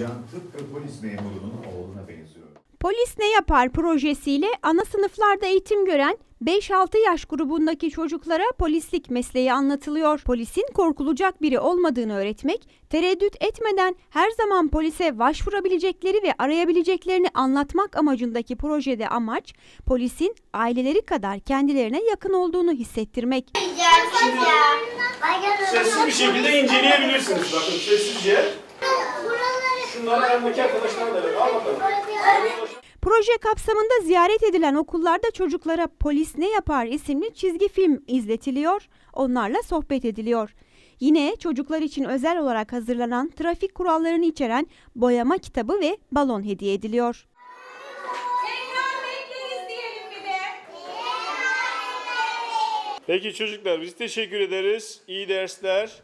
Can tıpkı polis memurunun oğluna benziyor. Polis Ne Yapar projesiyle ana sınıflarda eğitim gören 5-6 yaş grubundaki çocuklara polislik mesleği anlatılıyor. Polisin korkulacak biri olmadığını öğretmek, tereddüt etmeden her zaman polise başvurabilecekleri ve arayabileceklerini anlatmak amacındaki projede amaç, polisin aileleri kadar kendilerine yakın olduğunu hissettirmek. Sessiz bir şekilde inceleyebilirsiniz. Bakın sessizce. Şunları aramdaki arkadaşlar da verin. Al bakalım. Proje kapsamında ziyaret edilen okullarda çocuklara Polis Ne Yapar isimli çizgi film izletiliyor, onlarla sohbet ediliyor. Yine çocuklar için özel olarak hazırlanan trafik kurallarını içeren boyama kitabı ve balon hediye ediliyor. Tekrar bekleriz diyelim bir de. Peki çocuklar biz teşekkür ederiz. İyi dersler.